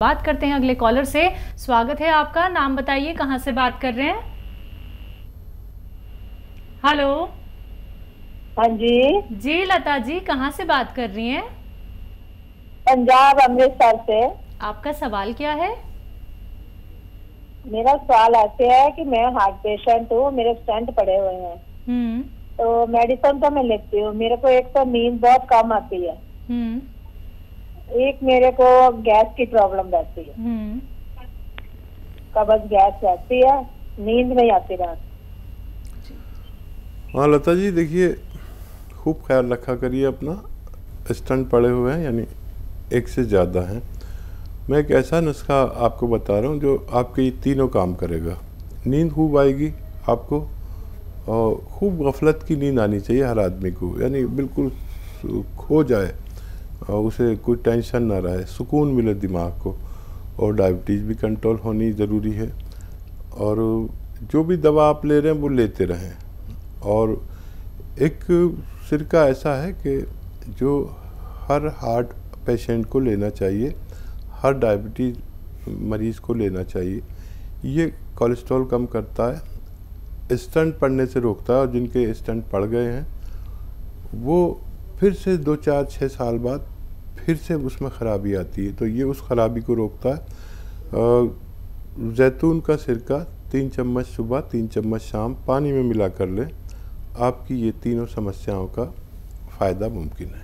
बात करते हैं अगले कॉलर से। स्वागत है आपका। नाम बताइए कहाँ से बात कर रहे हैं? हेलो हाँ जी। जी लता जी कहाँ से बात कर रही हैं? पंजाब अमृतसर से। आपका सवाल क्या है? मेरा सवाल ऐसे है कि मैं हार्ट पेशेंट हूँ मेरे स्टेंट पड़े हुए हैं। हम्म। तो मेडिसिन तो मैं लेती हूँ मेरे को एक तो नींद बहुत कम आती है। हम्म। एक मेरे को गैस की प्रॉब्लम रहती है। हम्म। कब्ज गैस रहती है नींद नहीं आती रात। हाँ लता जी देखिए खूब ख्याल रखा करिए अपना। स्टंट पड़े हुए हैं यानी एक से ज़्यादा हैं। मैं एक ऐसा नुस्खा आपको बता रहा हूँ जो आपके ये तीनों काम करेगा। नींद खूब आएगी आपको और खूब गफलत की नींद आनी चाहिए हर आदमी को। यानी बिल्कुल खो जाए। और उसे कोई टेंशन ना रहे, सुकून मिले दिमाग को। और डायबिटीज़ भी कंट्रोल होनी ज़रूरी है। और जो भी दवा आप ले रहे हैं, वो लेते रहें। और एक सिरका ऐसा है कि जो हर हार्ट पेशेंट को लेना चाहिए, हर डायबिटीज़ मरीज़ को लेना चाहिए। ये कोलेस्ट्रॉल कम करता है स्टंट पड़ने से रोकता है, और जिनके स्टंट पड़ गए हैं, वो फिर से दो चार छः साल बाद फिर से उसमें ख़राबी आती है। तो ये उस ख़राबी को रोकता है। जैतून का सिरका तीन चम्मच सुबह, तीन चम्मच शाम पानी में मिला कर लें। आपकी ये तीनों समस्याओं का फ़ायदा मुमकिन है।